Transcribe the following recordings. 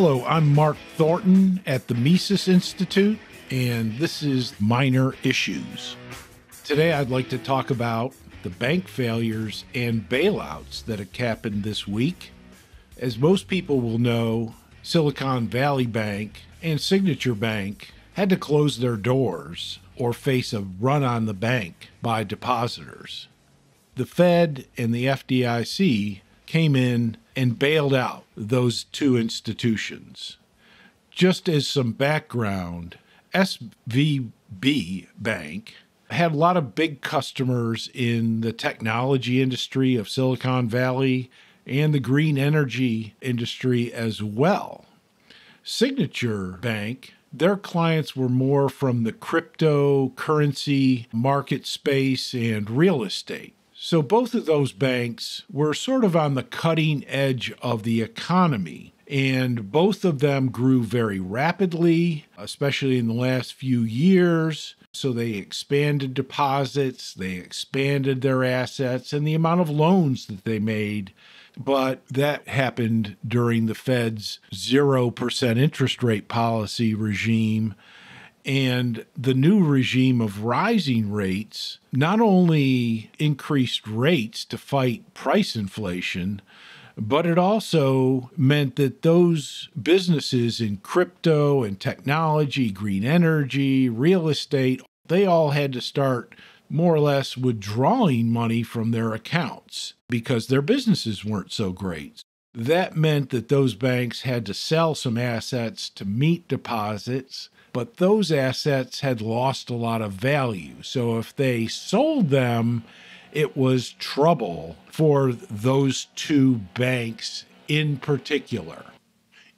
Hello, I'm Mark Thornton at the Mises Institute, and this is Minor Issues. Today, I'd like to talk about the bank failures and bailouts that have happened this week. As most people will know, Silicon Valley Bank and Signature Bank had to close their doors or face a run on the bank by depositors. The Fed and the FDIC came in and bailed out those two institutions. Just as some background, SVB Bank had a lot of big customers in the technology industry of Silicon Valley and the green energy industry as well. Signature Bank, their clients were more from the cryptocurrency market space and real estate. So both of those banks were sort of on the cutting edge of the economy. And both of them grew very rapidly, especially in the last few years. So they expanded deposits, they expanded their assets, and the amount of loans that they made. But that happened during the Fed's 0% interest rate policy regime and the new regime of rising rates not only increased rates to fight price inflation, but it also meant that those businesses in crypto and technology, green energy, real estate, they all had to start more or less withdrawing money from their accounts because their businesses weren't so great. That meant that those banks had to sell some assets to meet deposits but those assets had lost a lot of value. So if they sold them, it was trouble for those two banks in particular.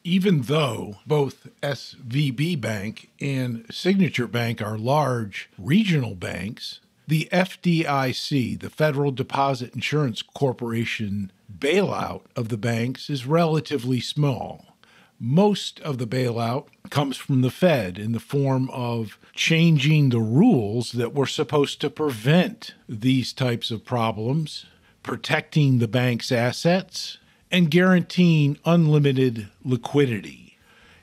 Even though both SVB Bank and Signature Bank are large regional banks, the FDIC, the Federal Deposit Insurance Corporation bailout of the banks is relatively small most of the bailout comes from the Fed in the form of changing the rules that were supposed to prevent these types of problems, protecting the bank's assets, and guaranteeing unlimited liquidity.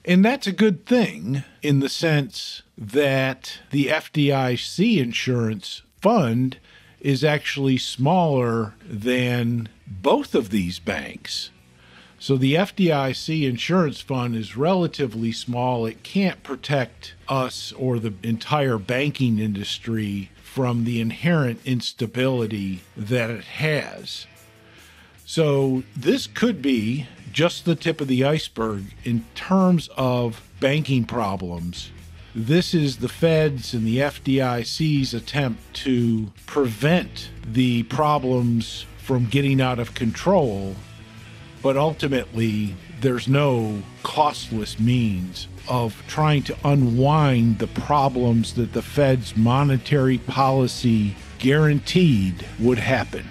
And that's a good thing in the sense that the FDIC insurance fund is actually smaller than both of these banks. So the FDIC insurance fund is relatively small. It can't protect us or the entire banking industry from the inherent instability that it has. So this could be just the tip of the iceberg in terms of banking problems. This is the Fed's and the FDIC's attempt to prevent the problems from getting out of control but ultimately, there's no costless means of trying to unwind the problems that the Fed's monetary policy guaranteed would happen.